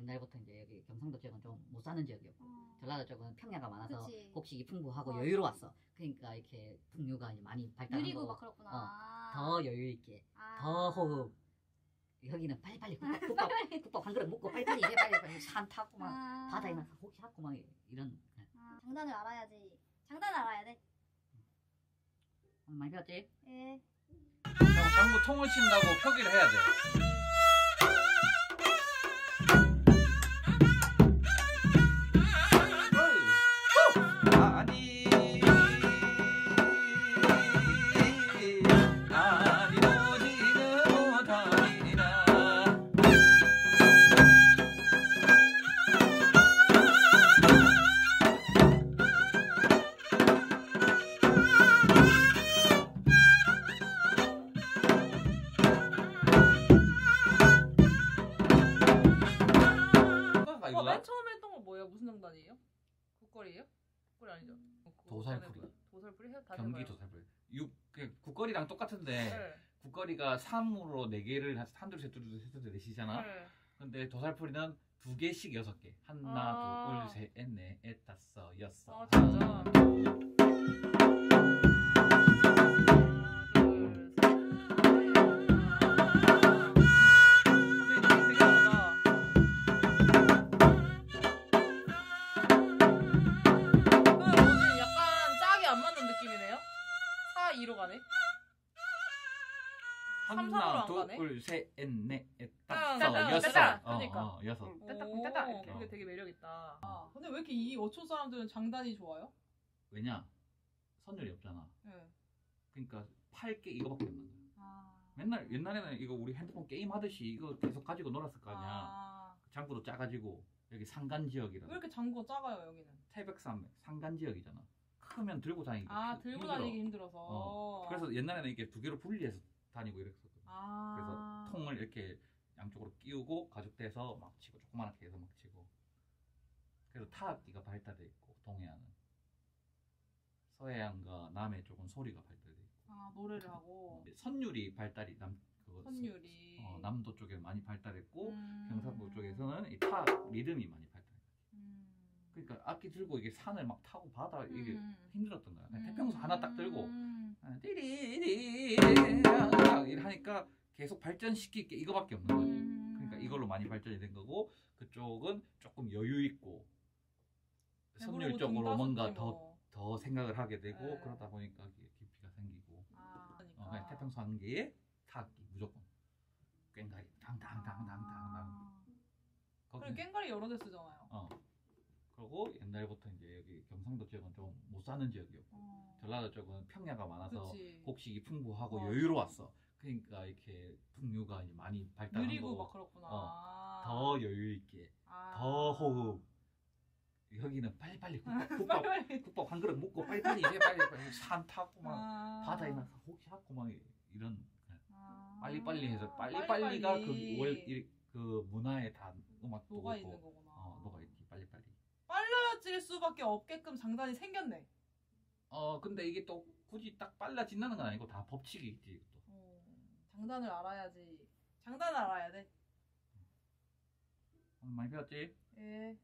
옛날부터 이제 여기 경상도 쪽은 좀 못 사는 지역이었고 어. 전라도 쪽은 평야가 많아서 그치. 곡식이 풍부하고 맞아. 여유로웠어. 그러니까 이렇게 풍류가 이제 많이 느리고 거고 막 그렇구나. 어, 더 여유 있게 아. 더 호흡. 여기는 빨리빨리 국밥 국밥, 국밥 한 그릇 먹고 빨리빨리 해 빨리 빨리 산 타고 막 아. 바다에 나서 혹시 하고 막 이런 아, 장단을 알아야지. 장단 알아야 돼. 오늘 많이 배웠지? 예. 장구 통을 친다고 표기를 해야 돼. 무슨 장단이에요? 국거리예요? 국거리 아니죠? 어, 그거 도살풀이. 도살풀이 해? 다시 경기 해봐요. 도살불. 육 그, 국거리랑 똑같은데 네. 국거리가 3으로 4개를 한, 둘, 셋, 둘, 셋, 둘, 넷이잖아. 네. 근데 도살풀이는 두 개씩 여섯 개. 하나, 아. 둘, 셋, 넷, 넷, 다섯, 여섯. 아 진짜. 하나, 둘, 4, 2로 가네? 삼삼으로 하나, 안 가네? 둘, 셋, 넷, 넷, 따당, 다섯, 따당, 여섯. 따당. 어, 그러니까. 어, 여섯. 응. 따딱, 따딱 오, 이렇게. 그게 되게 매력있다. 아, 근데 왜 이렇게 이 어촌 사람들은 장단이 좋아요? 왜냐? 선율이 없잖아. 네. 그러니까 팔 게 이거밖에 없는 거야. 아. 맨날 옛날에는 이거 우리 핸드폰 게임 하듯이 이거 계속 가지고 놀았을 거 아니야. 아. 장구도 작아지고 여기 상간 지역이라. 왜 이렇게 장구가 작아요 여기는? 태백산 상간 지역이잖아. 크면 들고 다니기 아 힘- 들고 힘들어. 다니기 힘들어서. 어. 그래서 옛날에는 이게 두 개로 분리해서 다니고 이랬었거든. 아. 그래서 통을 이렇게 양쪽으로 끼우고 가죽대서 막 치고 조그맣게 해서 막 치고. 그래서 타악기가 발달돼 있고 동해안은 서해안과 남해 쪽은 소리가 발달돼 있고 아 노래를 하고 선율이 발달이 남 그거 선율이. 어, 남도 쪽에 많이 발달했고 음. 경상도 쪽에서는 이타 리듬이 많이. 그러니까 악기 들고 이게 산을 막 타고 바다 이게 음. 힘들었던 거야. 음. 태평소 하나 딱 들고 음. 아, 띠리리 이렇게 하니까 계속 발전시킬 게 이거밖에 없는 거지. 음. 그러니까 이걸로 많이 발전이 된 거고 그쪽은 조금 여유 있고 선율적으로 뭔가 더더 뭐. 생각을 하게 되고 네. 그러다 보니까 깊이가 생기고 아, 그러니까. 어, 태평소 한계에 타악기 무조건 꽹가리 당당당당당당 그리고 깽가리 여러 대 쓰잖아요. 어 그리고 옛날부터 이제 여기 경상도 지역은 좀 못 사는 지역이었고 어. 전라도 쪽은 평야가 많아서 그치. 곡식이 풍부하고 어. 여유로웠어. 그러니까 이렇게 풍류가 이제 많이 발달한 느리고 막 그렇구나. 어, 더 여유 있게 아. 더 호흡. 여기는 빨리빨리 국밥, 국밥, 빨리. 국밥 한 그릇 먹고 빨리빨리 해 빨리빨리 산 타고 막 아. 바다에 나서 혹시 하고 막 이런 아. 빨리빨리 해서 빨리빨리가 빨리빨리. 그 월 그 문화에 다 음악도 녹아 있는 거구나. 어 녹아. 빨라질 수밖에 없게끔 장단이 생겼네. 어 근데 이게 또 굳이 딱 빨라진다는 건 아니고 다 법칙이 있지 또. 어, 장단을 알아야지. 장단을 알아야 돼. 오늘 많이 배웠지? 예.